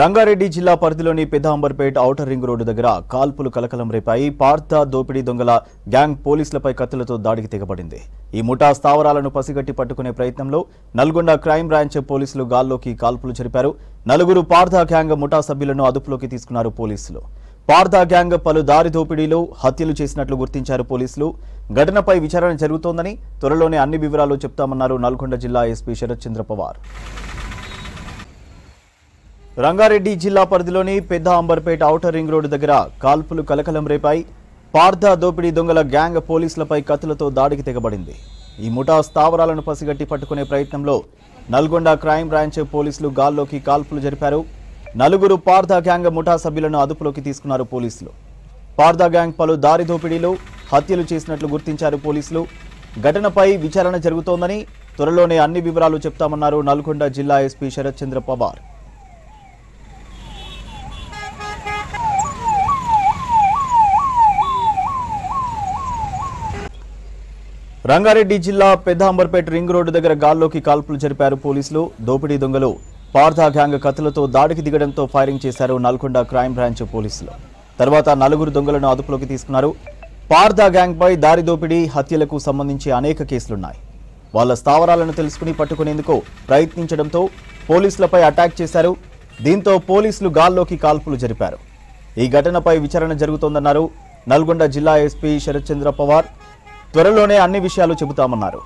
రంగారెడ్డి జిల్లా పరిధిలోని Pedda Amberpet outer ring road దగ్గర కాల్పులు కలకలం రేపాయి పార్థ దోపిడీ దొంగల గ్యాంగ్ పోలీసులపై కత్తులతో దాడికి తెగబడింది. ఈ ముఠా స్థావరాలను పసిగట్టి పట్టుకునే ప్రయత్నంలో నల్గొండ క్రైమ్ బ్రాంచ్ పోలీసులు గాల్లోకి కాల్పులు జరిపారు. నలుగురు పార్థ గ్యాంగ్ ముఠా సభ్యులను అదుపులోకి తీసుకున్నారు పోలీసులు. పార్థ గ్యాంగ్ పలు దారి దోపిడీలు హత్యలు చేసినట్లు గుర్తించారు పోలీసులు. ఘటనపై విచారణ జరుగుతోందని త్వరలోనే అన్ని వివరాలు చెప్తామన్నారు నల్గొండ జిల్లా ఎస్పీ శరత్ చంద్ర పవార్. రంగారెడ్డి జిల్లా పరిధిలోని పెద్ద అంబర్పేట ఔటర్ రింగ్ రోడ్డు దగ్గర కాల్పులు కలకలం రేపాయి. పార్థ దోపిడీ దొంగల గ్యాంగ్ పోలీసులపై కత్తులతో దాడికి తెగబడింది. ఈ ముఠా స్థావరాలను పసిగట్టి పట్టుకునే ప్రయత్నంలో నల్గొండ క్రైమ్ బ్రాంచ్ పోలీసులు గాల్లోకి కాల్పులు జరిపారు. నలుగురు పార్థ గ్యాంగ్ ముఠా సభ్యులను అదుపులోకి తీసుకున్నారు పోలీసులు. పార్థ గ్యాంగ్ పలు దారి దోపిడీలు హత్యలు చేసినట్లు గుర్తించారు పోలీసులు. ఘటనపై విచారణ జరుగుతోందని త్వరలోనే అన్ని వివరాలు చెప్తామన్నారు నల్గొండ జిల్లా ఎస్పీ శరత్ చంద్ర పవార్. రంగారెడ్డి జిల్లా పెద్దాంబర్పేట రింగ్ రోడ్డు దగ్గర గాల్లోకి కాల్పులు జరిపారు పోలీసులు. దోపిడీ దొంగలు పార్థా గ్యాంగ్ కత్తులతో దాడికి దిగడంతో ఫైరింగ్ చేశారు నల్గొండ క్రైమ్ బ్రాంచ్ పోలీసులు. తర్వాత నలుగురు దొంగలను అదుపులోకి తీసుకున్నారు. పార్థా గ్యాంగ్పై దారి దోపిడీ హత్యలకు సంబంధించి అనేక కేసులున్నాయి. వాళ్ళ స్థావరాలను తెలుసుకుని పట్టుకునేందుకు ప్రయత్నించడంతో పోలీసులపై అటాక్ చేశారు. దీంతో పోలీసులు గాల్లోకి కాల్పులు జరిపారు. ఈ ఘటనపై విచారణ జరుగుతోందన్నారు నల్గొండ జిల్లా ఎస్పీ శరత్చంద్ర పవార్. త్వరలోనే అన్ని విషయాలు చెబుతామన్నారు